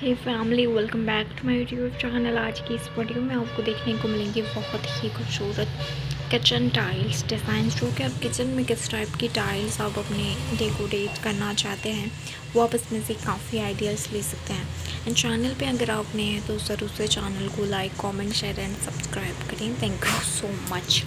Hey family welcome back to my YouTube channel आज की इस वीडियो में आपको देखने को मिलेंगी बहुत ही खूबसूरत किचन टाइल्स डिज़ाइन जो कि आप किचन में किस टाइप की टाइल्स आप अपने डेकोरेट करना चाहते हैं, वो आप इसमें से काफ़ी आइडियाज़ ले सकते हैं। एंड चैनल पे अगर आप नए हैं तो ज़रूर से चैनल को like comment share and subscribe करें। Thank you so much